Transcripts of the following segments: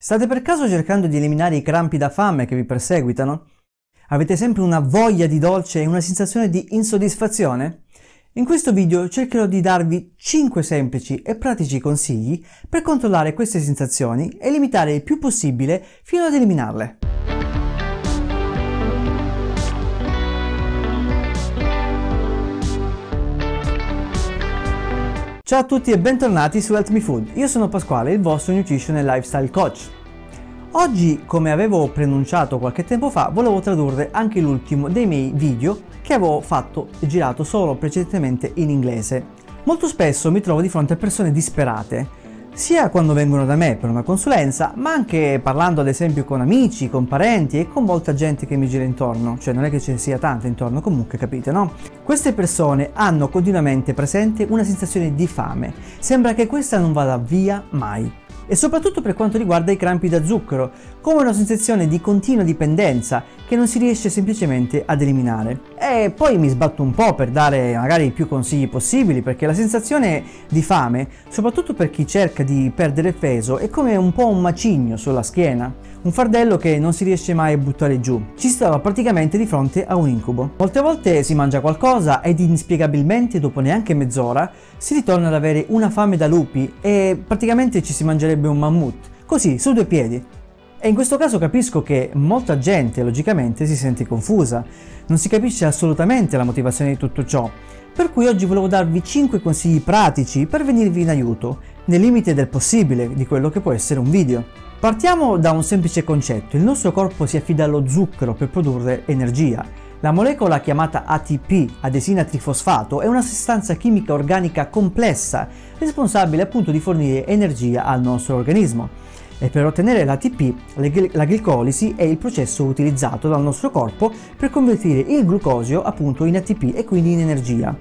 State per caso cercando di eliminare i crampi da fame che vi perseguitano? Avete sempre una voglia di dolce e una sensazione di insoddisfazione? In questo video cercherò di darvi 5 semplici e pratici consigli per controllare queste sensazioni e limitare il più possibile fino ad eliminarle. Ciao a tutti e bentornati su Health Me Food. Io sono Pasquale, il vostro Nutrition e Lifestyle Coach. Oggi, come avevo preannunciato qualche tempo fa, volevo tradurre anche l'ultimo dei miei video che avevo fatto e girato solo precedentemente in inglese. Molto spesso mi trovo di fronte a persone disperate sia quando vengono da me per una consulenza, ma anche parlando ad esempio con amici, con parenti e con molta gente che mi gira intorno, cioè non è che ce ne sia tanta intorno comunque, capite, no? Queste persone hanno continuamente presente una sensazione di fame, sembra che questa non vada via mai e soprattutto per quanto riguarda i crampi da zucchero, come una sensazione di continua dipendenza che non si riesce semplicemente ad eliminare. E poi mi sbatto un po' per dare magari i più consigli possibili, perché la sensazione di fame, soprattutto per chi cerca di perdere peso, è come un po' un macigno sulla schiena un fardello che non si riesce mai a buttare giù. Ci si trova praticamente di fronte a un incubo. Molte volte si mangia qualcosa ed inspiegabilmente dopo neanche mezz'ora si ritorna ad avere una fame da lupi e praticamente ci si mangerebbe un mammut, così su due piedi. E in questo caso capisco che molta gente logicamente si sente confusa, non si capisce assolutamente la motivazione di tutto ciò, per cui oggi volevo darvi 5 consigli pratici per venirvi in aiuto, nel limite del possibile di quello che può essere un video. Partiamo da un semplice concetto, il nostro corpo si affida allo zucchero per produrre energia. La molecola chiamata ATP, adesina trifosfato, è una sostanza chimica organica complessa, responsabile appunto di fornire energia al nostro organismo. E per ottenere l'ATP, la glicolisi è il processo utilizzato dal nostro corpo per convertire il glucosio appunto in ATP e quindi in energia.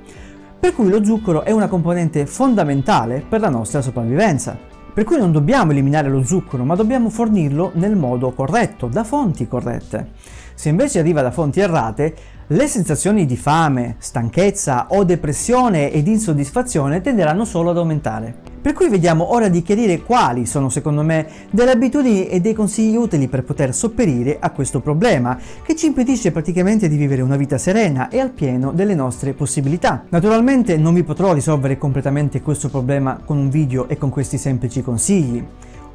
Per cui lo zucchero è una componente fondamentale per la nostra sopravvivenza. Per cui non dobbiamo eliminare lo zucchero, ma dobbiamo fornirlo nel modo corretto, da fonti corrette. Se invece arriva da fonti errate, le sensazioni di fame, stanchezza o depressione ed insoddisfazione tenderanno solo ad aumentare. Per cui vediamo ora di chiarire quali sono secondo me delle abitudini e dei consigli utili per poter sopperire a questo problema che ci impedisce praticamente di vivere una vita serena e al pieno delle nostre possibilità. Naturalmente non vi potrò risolvere completamente questo problema con un video e con questi semplici consigli.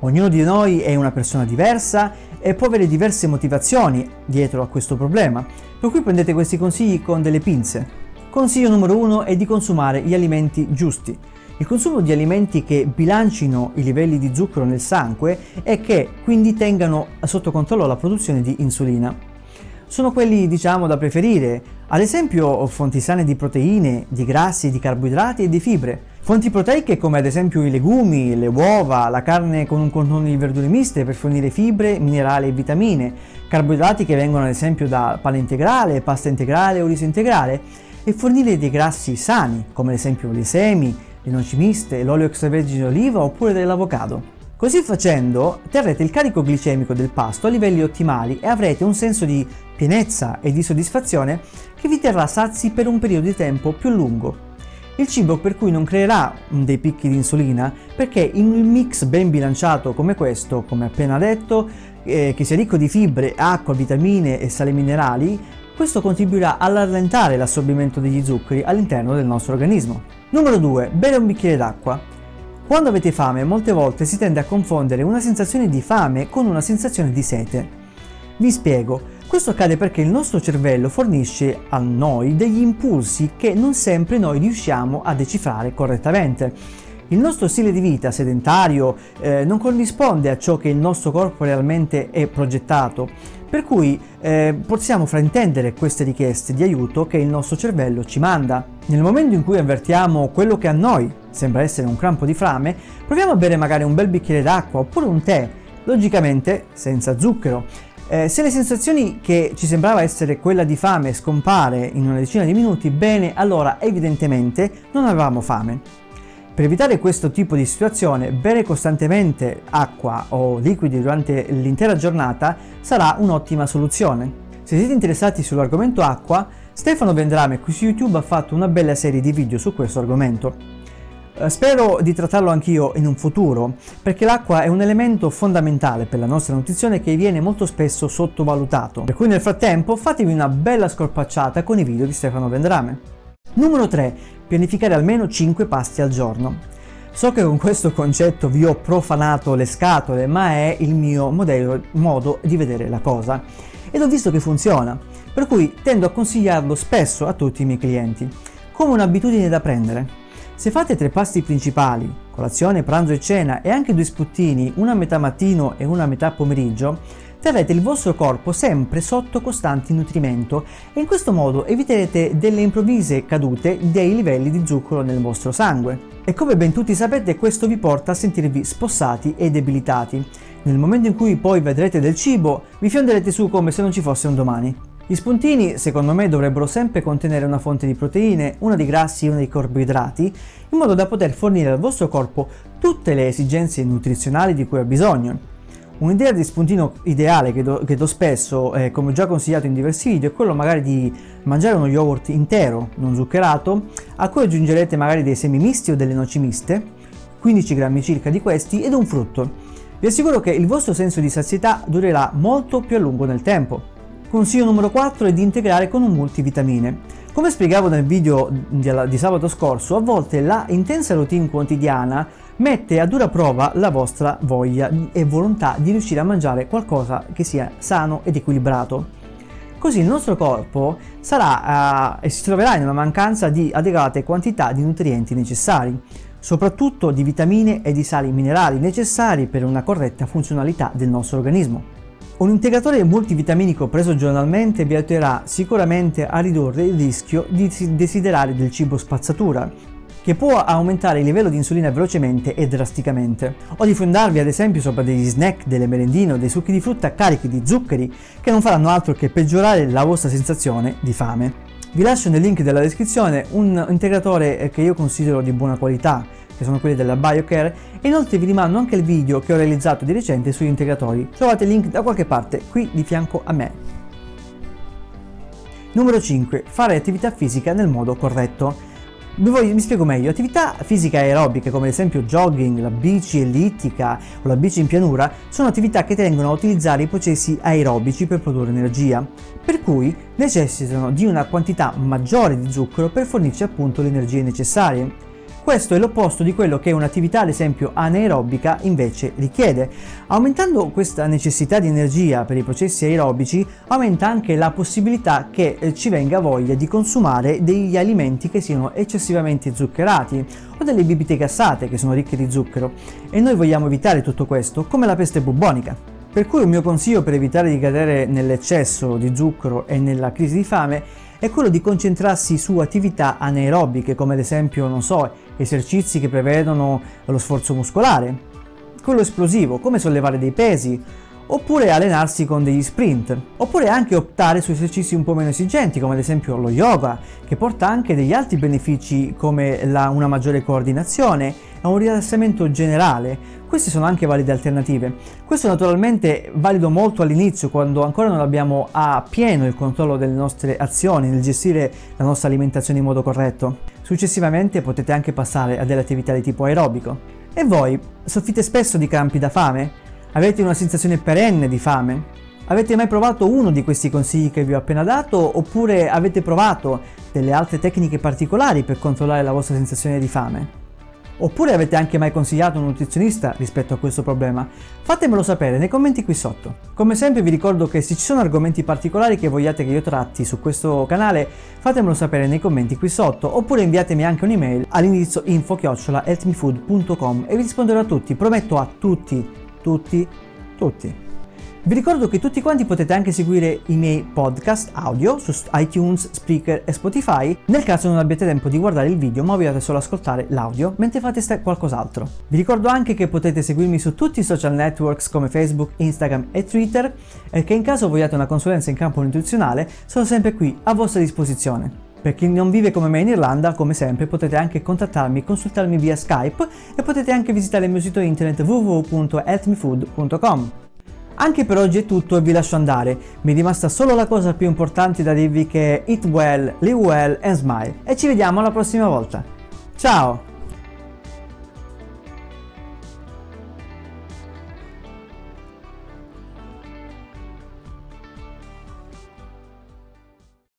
Ognuno di noi è una persona diversa e può avere diverse motivazioni dietro a questo problema, per cui prendete questi consigli con delle pinze. Consiglio numero uno è di consumare gli alimenti giusti. Il consumo di alimenti che bilancino i livelli di zucchero nel sangue e che quindi tengano sotto controllo la produzione di insulina. Sono quelli, diciamo, da preferire, ad esempio fonti sane di proteine, di grassi, di carboidrati e di fibre. Fonti proteiche come ad esempio i legumi, le uova, la carne con un contorno di verdure miste per fornire fibre, minerali e vitamine, carboidrati che vengono ad esempio da pane integrale, pasta integrale o riso integrale e fornire dei grassi sani come ad esempio i semi, le noci miste, l'olio extravergine d'oliva oppure dell'avocado. Così facendo terrete il carico glicemico del pasto a livelli ottimali e avrete un senso di pienezza e di soddisfazione che vi terrà sazi per un periodo di tempo più lungo. Il cibo per cui non creerà dei picchi di insulina perché in un mix ben bilanciato come questo, come appena detto, eh, che sia ricco di fibre, acqua, vitamine e sali minerali, questo contribuirà a rallentare l'assorbimento degli zuccheri all'interno del nostro organismo. Numero 2. Bere un bicchiere d'acqua. Quando avete fame molte volte si tende a confondere una sensazione di fame con una sensazione di sete. Vi spiego, questo accade perché il nostro cervello fornisce a noi degli impulsi che non sempre noi riusciamo a decifrare correttamente. Il nostro stile di vita sedentario eh, non corrisponde a ciò che il nostro corpo realmente è progettato, per cui eh, possiamo fraintendere queste richieste di aiuto che il nostro cervello ci manda. Nel momento in cui avvertiamo quello che a noi sembra essere un crampo di fame, proviamo a bere magari un bel bicchiere d'acqua oppure un tè, logicamente senza zucchero. Eh, se le sensazioni che ci sembrava essere quella di fame scompare in una decina di minuti, bene, allora evidentemente non avevamo fame. Per evitare questo tipo di situazione, bere costantemente acqua o liquidi durante l'intera giornata sarà un'ottima soluzione. Se siete interessati sull'argomento acqua, Stefano Vendrame qui su YouTube ha fatto una bella serie di video su questo argomento. Eh, spero di trattarlo anch'io in un futuro, perché l'acqua è un elemento fondamentale per la nostra nutrizione che viene molto spesso sottovalutato. Per cui nel frattempo fatevi una bella scorpacciata con i video di Stefano Vendrame. Numero 3. Pianificare almeno 5 pasti al giorno. So che con questo concetto vi ho profanato le scatole, ma è il mio modello, modo di vedere la cosa. Ed ho visto che funziona, per cui tendo a consigliarlo spesso a tutti i miei clienti, come un'abitudine da prendere. Se fate tre pasti principali, colazione, pranzo e cena, e anche due sputtini, una a metà mattino e una a metà pomeriggio, terrete il vostro corpo sempre sotto costante nutrimento e in questo modo eviterete delle improvvise cadute dei livelli di zucchero nel vostro sangue. E come ben tutti sapete questo vi porta a sentirvi spossati e debilitati. Nel momento in cui poi vedrete del cibo, vi fionderete su come se non ci fosse un domani. Gli spuntini, secondo me, dovrebbero sempre contenere una fonte di proteine, una di grassi e una di carboidrati, in modo da poter fornire al vostro corpo tutte le esigenze nutrizionali di cui ha bisogno. Un'idea di spuntino ideale che do, che do spesso, eh, come ho già consigliato in diversi video, è quello magari di mangiare uno yogurt intero, non zuccherato, a cui aggiungerete magari dei semi misti o delle noci miste, 15 grammi circa di questi, ed un frutto. Vi assicuro che il vostro senso di sazietà durerà molto più a lungo nel tempo. Consiglio numero 4 è di integrare con un multivitamine. Come spiegavo nel video di sabato scorso, a volte la intensa routine quotidiana mette a dura prova la vostra voglia e volontà di riuscire a mangiare qualcosa che sia sano ed equilibrato. Così il nostro corpo sarà uh, e si troverà in una mancanza di adeguate quantità di nutrienti necessari, soprattutto di vitamine e di sali minerali necessari per una corretta funzionalità del nostro organismo. Un integratore multivitaminico preso giornalmente vi aiuterà sicuramente a ridurre il rischio di desiderare del cibo spazzatura, che può aumentare il livello di insulina velocemente e drasticamente, o di fondarvi ad esempio sopra degli snack, delle merendine o dei succhi di frutta carichi di zuccheri che non faranno altro che peggiorare la vostra sensazione di fame. Vi lascio nel link della descrizione un integratore che io considero di buona qualità, che sono quelli della BioCare, e inoltre vi rimando anche il video che ho realizzato di recente sugli integratori. Trovate il link da qualche parte qui di fianco a me. Numero 5. Fare attività fisica nel modo corretto. Mi spiego meglio, attività fisiche aerobiche come ad esempio jogging, la bici ellittica o la bici in pianura sono attività che tengono a utilizzare i processi aerobici per produrre energia, per cui necessitano di una quantità maggiore di zucchero per fornirci appunto le energie necessarie. Questo è l'opposto di quello che un'attività ad esempio anaerobica invece richiede. Aumentando questa necessità di energia per i processi aerobici aumenta anche la possibilità che eh, ci venga voglia di consumare degli alimenti che siano eccessivamente zuccherati o delle bibite gassate che sono ricche di zucchero e noi vogliamo evitare tutto questo come la peste bubonica. Per cui il mio consiglio per evitare di cadere nell'eccesso di zucchero e nella crisi di fame è quello di concentrarsi su attività anaerobiche come ad esempio, non so, esercizi che prevedono lo sforzo muscolare, quello esplosivo, come sollevare dei pesi, oppure allenarsi con degli sprint, oppure anche optare su esercizi un po' meno esigenti come ad esempio lo yoga, che porta anche degli altri benefici come la, una maggiore coordinazione e un rilassamento generale. Queste sono anche valide alternative. Questo naturalmente valido molto all'inizio quando ancora non abbiamo a pieno il controllo delle nostre azioni nel gestire la nostra alimentazione in modo corretto. Successivamente potete anche passare a delle attività di tipo aerobico. E voi soffrite spesso di crampi da fame? Avete una sensazione perenne di fame? Avete mai provato uno di questi consigli che vi ho appena dato oppure avete provato delle altre tecniche particolari per controllare la vostra sensazione di fame? Oppure avete anche mai consigliato un nutrizionista rispetto a questo problema? Fatemelo sapere nei commenti qui sotto. Come sempre vi ricordo che se ci sono argomenti particolari che vogliate che io tratti su questo canale, fatemelo sapere nei commenti qui sotto oppure inviatemi anche un'email all'indirizzo info-healthmefood.com e vi risponderò a tutti, prometto a tutti tutti, tutti. Vi ricordo che tutti quanti potete anche seguire i miei podcast audio su iTunes, Spreaker e Spotify nel caso non abbiate tempo di guardare il video ma vogliate solo ascoltare l'audio mentre fate qualcos'altro. Vi ricordo anche che potete seguirmi su tutti i social networks come Facebook, Instagram e Twitter e che in caso vogliate una consulenza in campo nutrizionale sono sempre qui a vostra disposizione. Per chi non vive come me in Irlanda, come sempre, potete anche contattarmi e consultarmi via Skype e potete anche visitare il mio sito internet www.healthmefood.com. Anche per oggi è tutto e vi lascio andare. Mi è rimasta solo la cosa più importante da dirvi che eat well, live well and smile. E ci vediamo la prossima volta. Ciao!